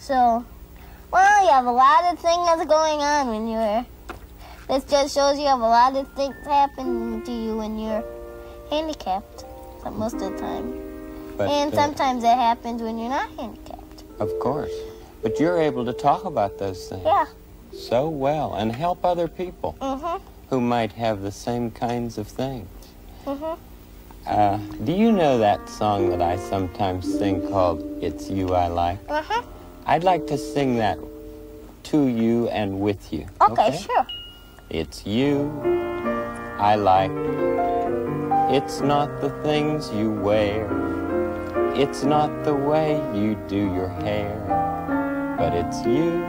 So, well, you have a lot of things going on when you're. This just shows you have a lot of things happen to you when you're handicapped. Most of the time, But, and uh, sometimes it happens when you're not handicapped. Of course. But you're able to talk about those things Yeah. so well and help other people Mhm. who might have the same kinds of things. Mhm. Uh, do you know that song that I sometimes sing called It's You I Like? Mhm. I'd like to sing that to you and with you. Okay, sure. It's you I like. It's not the things you wear. It's not the way you do your hair. But it's you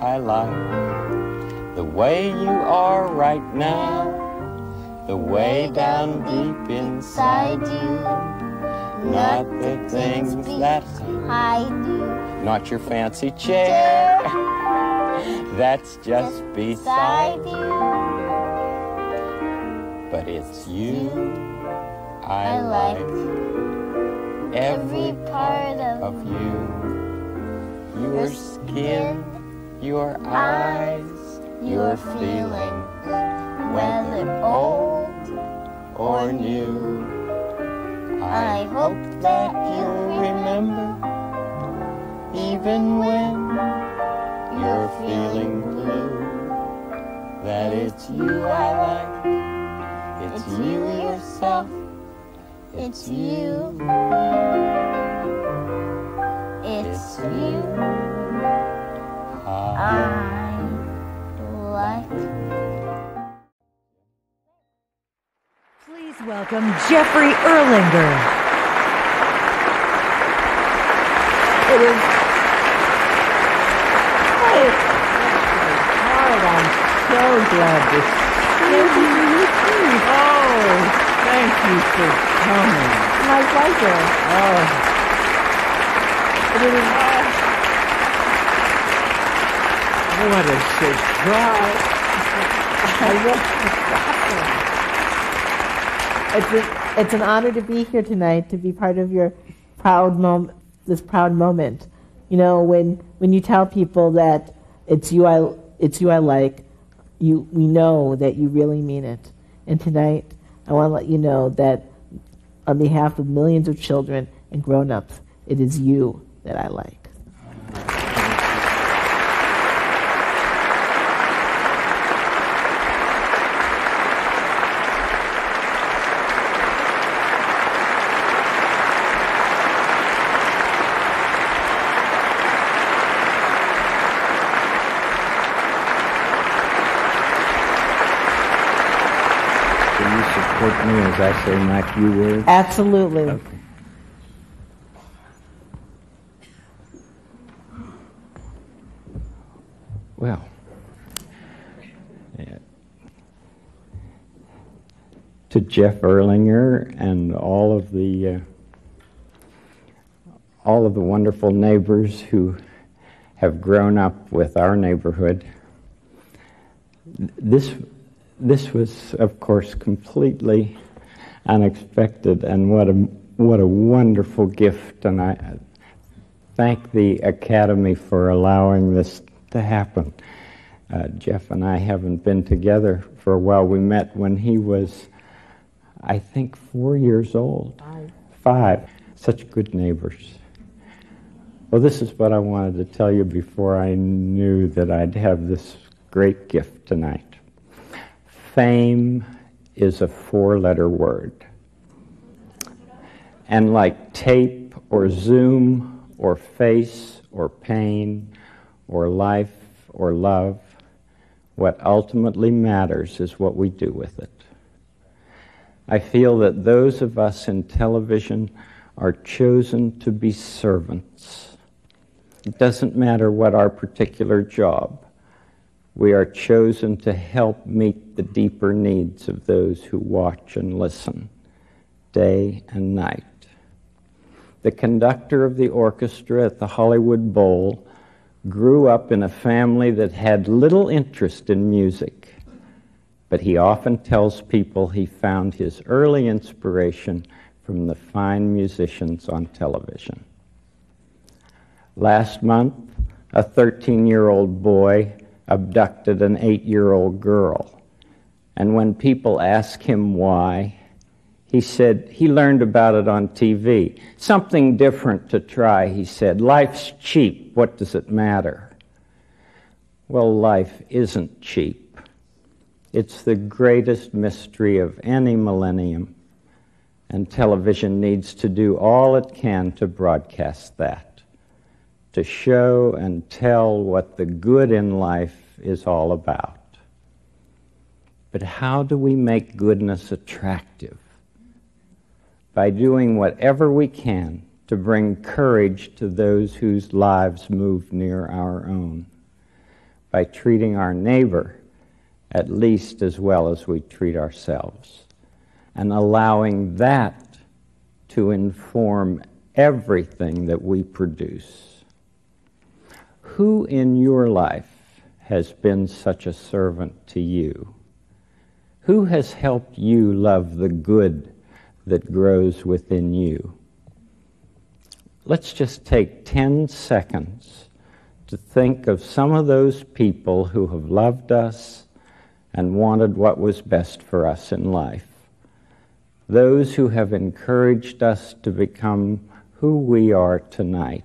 I like. The way you are right now. The way down deep inside you. Not the things that I do. not your fancy chair. That's just beside you. But it's you I, like. Every part of of you. Your skin, your eyes, your feelings, whether old or new. I hope that you'll remember, even when you're feeling blue, that it's you I like. It's you yourself. It's you. Jeffrey Erlanger. It is quite hard. I'm so glad to see you. Oh, thank you for coming. My pleasure. Oh, It is what a surprise. it's a, it's an honor to be here tonight to be part of your proud mom this proud moment. You know when when you tell people that it's you I it's you I like, you we know that you really mean it. And tonight I want to let you know that on behalf of millions of children and grown-ups, it is you that I like. Me as I say my few words? Absolutely. Okay. Well, yeah. to Jeff Erlanger and all of the uh, all of the wonderful neighbors who have grown up with our neighborhood. This this was, of course, completely unexpected, and what a what a wonderful gift! And I thank the Academy for allowing this to happen. Uh, Jeff and I haven't been together for a while. We met when he was, I think, four years old. Five. Five. Such good neighbors. Well, this is what I wanted to tell you before I knew that I'd have this great gift tonight. Fame is a four letter word. And like tape or Zoom or face or pain or life or love, what ultimately matters is what we do with it. I feel that those of us in television are chosen to be servants. It doesn't matter what our particular job. We are chosen to help meet the deeper needs of those who watch and listen day and night. The conductor of the orchestra at the Hollywood Bowl grew up in a family that had little interest in music, but he often tells people he found his early inspiration from the fine musicians on television. Last month, A 13 year old boy abducted an 8 year old girl. And when people ask him why, he said he learned about it on TV. Something different to try, he said. Life's cheap. What does it matter? Well, life isn't cheap. It's the greatest mystery of any millennium, and television needs to do all it can to broadcast that, to show and tell what the good in life is all about. But how do we make goodness attractive? by doing whatever we can to bring courage to those whose lives move near our own, by treating our neighbor at least as well as we treat ourselves, and allowing that to inform everything that we produce. Who in your life has been such a servant to you? Who has helped you love the good that grows within you. Let's just take 10 seconds to think of some of those people who have loved us and wanted what was best for us in life. Those who have encouraged us to become who we are tonight.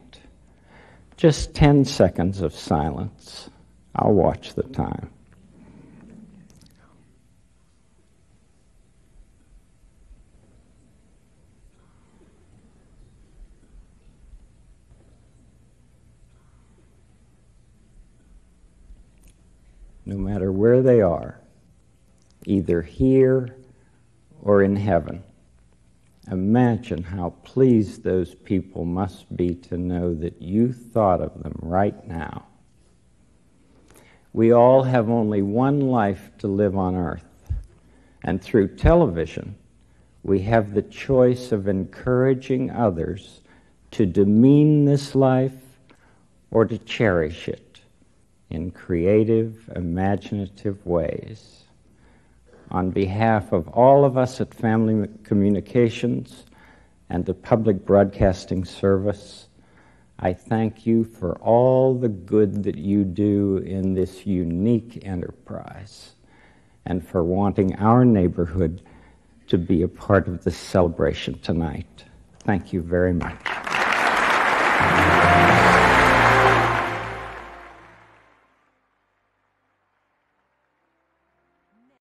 Just 10 seconds of silence. I'll watch the time. no matter where they are, either here or in heaven. Imagine how pleased those people must be to know that you thought of them right now. We all have only one life to live on earth, and through television, we have the choice of encouraging others to demean this life or to cherish it in creative, imaginative ways. On behalf of all of us at Family Communications and the Public Broadcasting Service, I thank you for all the good that you do in this unique enterprise and for wanting our neighborhood to be a part of this celebration tonight. Thank you very much.